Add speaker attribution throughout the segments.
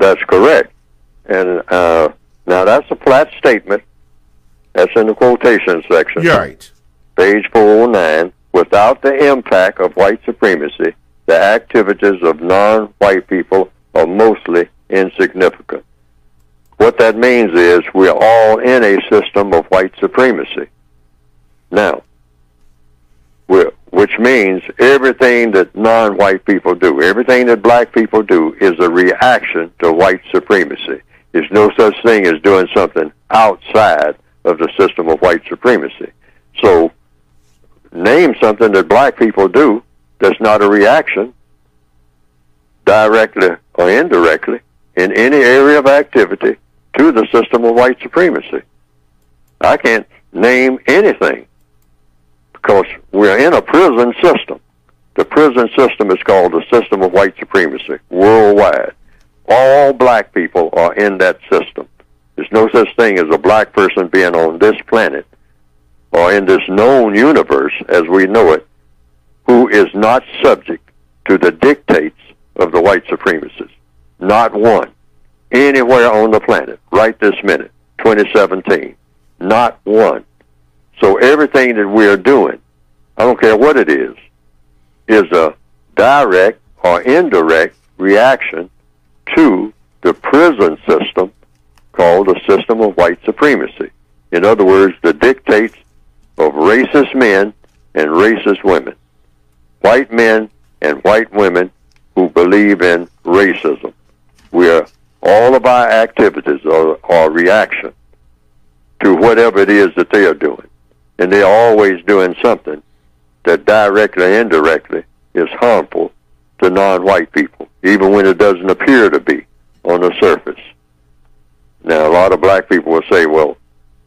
Speaker 1: That's correct. And uh, now that's a flat statement. That's in the quotation section.
Speaker 2: You're right.
Speaker 1: Page 409. Without the impact of white supremacy, the activities of non white people are mostly insignificant. What that means is we're all in a system of white supremacy. Now, we're, which means everything that non white people do, everything that black people do, is a reaction to white supremacy. There's no such thing as doing something outside of the system of white supremacy. So, name something that black people do that's not a reaction, directly or indirectly, in any area of activity to the system of white supremacy. I can't name anything because we're in a prison system. The prison system is called the system of white supremacy worldwide. All black people are in that system. There's no such thing as a black person being on this planet or in this known universe as we know it who is not subject to the dictates of the white supremacists. Not one. Anywhere on the planet, right this minute, 2017. Not one. So everything that we are doing, I don't care what it is, is a direct or indirect reaction to the prison system called the system of white supremacy. In other words, the dictates of racist men and racist women. White men and white women who believe in racism. We are all of our activities are, are reaction to whatever it is that they are doing. And they're always doing something that directly or indirectly is harmful to non white people, even when it doesn't appear to be on the surface. Now, a lot of black people will say, well,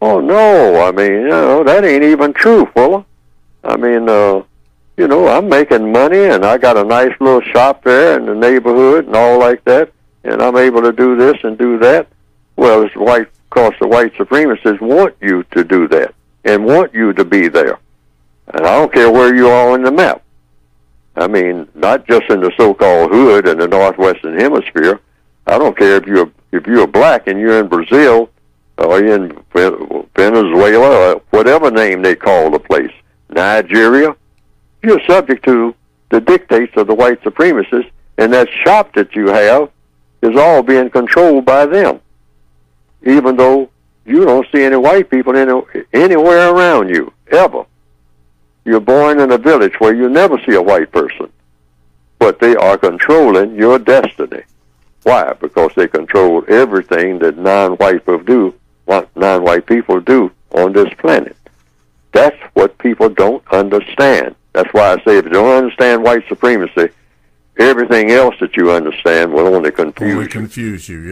Speaker 1: oh, no, I mean, you know, that ain't even true, fella. I mean, uh, you know, I'm making money and I got a nice little shop there in the neighborhood and all like that, and I'm able to do this and do that. Well, it's white, because the white supremacists want you to do that and want you to be there. And I don't care where you are on the map. I mean, not just in the so-called hood in the northwestern hemisphere. I don't care if you're if you're black and you're in Brazil or you're in Venezuela or whatever name they call the place, Nigeria. You're subject to the dictates of the white supremacists, and that shop that you have is all being controlled by them. Even though you don't see any white people any, anywhere around you ever. You're born in a village where you never see a white person, but they are controlling your destiny. Why? Because they control everything that non-white people do, non-white people do on this planet. That's what people don't understand. That's why I say if you don't understand white supremacy, everything else that you understand will only confuse
Speaker 2: Only
Speaker 1: you.
Speaker 2: confuse you, yeah.